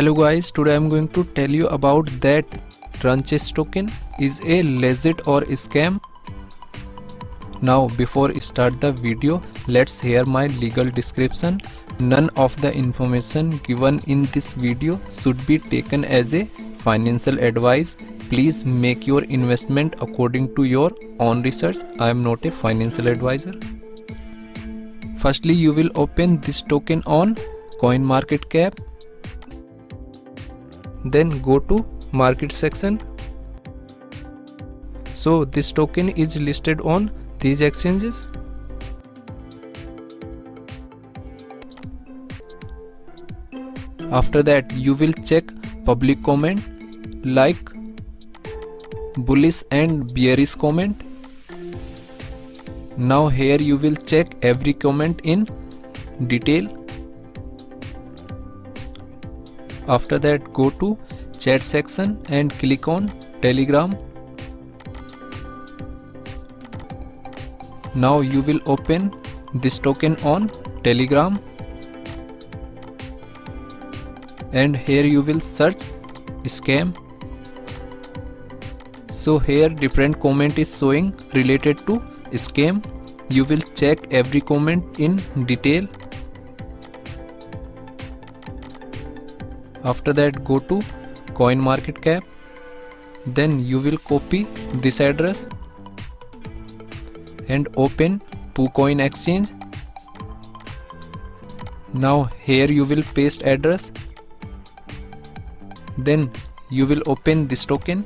hello guys today i'm going to tell you about that Tranchess token is a legit or scam. Now before start the video let's hear my legal description. None of the information given in this video should be taken as a financial advice. Please make your investment according to your own research. I am not a financial advisor. Firstly you will open this token on coin market cap then go to market section. So this token is listed on these exchanges. After that you will check public comment like bullish and bearish comment. Now here you will check every comment in detail after that go to chat section and click on telegram. Now you will open this token on telegram. And here you will search scam. So here different comment is showing related to scam. You will check every comment in detail after that go to coin market cap. Then you will copy this address and open PooCoin exchange. Now here you will paste address. Then you will open this token.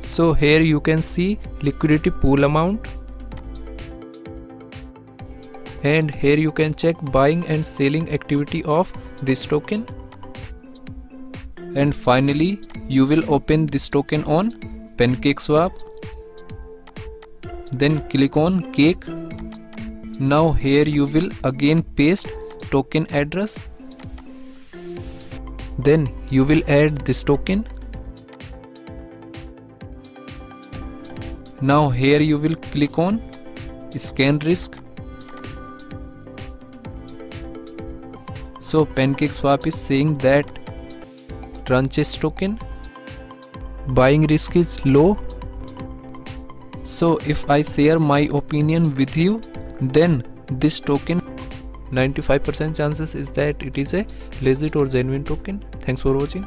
So here you can see liquidity pool amount and here you can check buying and selling activity of this token. And finally you will open this token on PancakeSwap then click on cake. Now here you will again paste token address. Then you will add this token. Now here you will click on scan risk So PancakeSwap is saying that Tranchess token buying risk is low. So if I share my opinion with you then this token 95% chances is that it is a legit or genuine token. Thanks for watching.